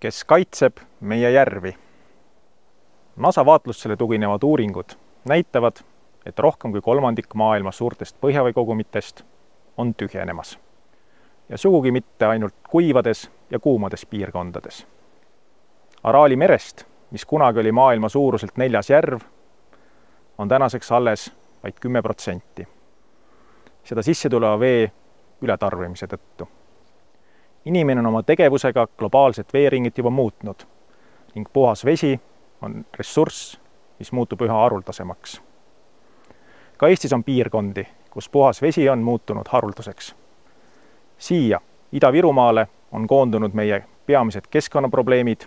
kes kaitseb meie järvi. NASA vaatlustele tuginevad uuringud näitavad, et rohkem kui kolmandik maailma suurtest põhjaveekogumitest on tühjenemas. ja sugugi mitte ainult kuivades ja kuumades piirkondades. Araali merest, mis kunagi oli maailma suuruselt neljas järv, on tänaseks alles vaid kümme protsenti. seda sissetuleva vee ületarbimise tõttu inimene on oma tegevusega globaalset veeringit juba muutnud ning puhas vesi on ressurss, mis muutub üha haruldasemaks. ka Eestis on piirkondi, kus puhas vesi on muutunud haruldaseks. siia, Ida-Virumaale, on koondunud meie peamised keskkonnaprobleemid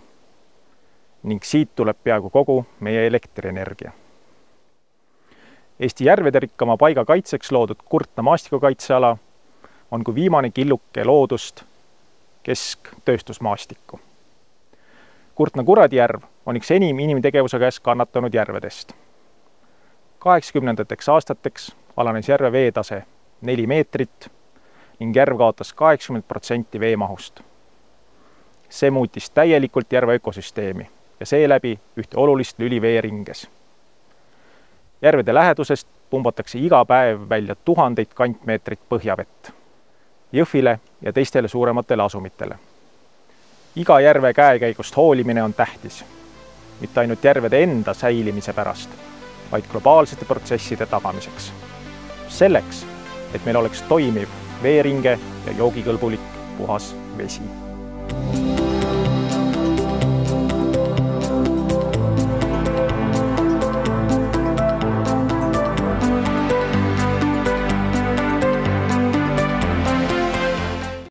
ning siit tuleb peaaegu kogu meie elektrienergia. Eesti järvede rikkama paiga kaitseks loodud Kurtna maastikukaitseala on kui viimane killuke loodust kesktööstusmaastikku. Kurtna-Kuradi järv on üks enim inimtegevuse käes kannatanud järvedest. kaheksakümnendateks aastateks alanes järve veetase neli meetrit ning järv kaotas kaheksakümmend protsenti veemahust. see muutis täielikult järve ökosüsteemi ja seeläbi ühte olulist lüli veeringes. järvede lähedusest pumbatakse iga päev välja tuhandeid kantmeetrit põhjavett Jõhvile ja teistele suurematele asumitele. iga järve käekäigust hoolimine on tähtis, mitte ainult järvede enda säilimise pärast, vaid globaalsete protsesside tagamiseks. selleks, et meil oleks toimiv veeringe ja joogikõlbulik puhas vesi.